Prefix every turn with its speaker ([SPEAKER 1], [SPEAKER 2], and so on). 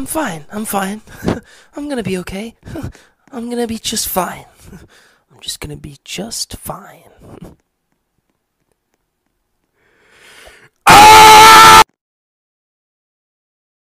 [SPEAKER 1] I'm fine. I'm fine. I'm gonna be okay. I'm gonna be just fine. I'm just gonna be just fine.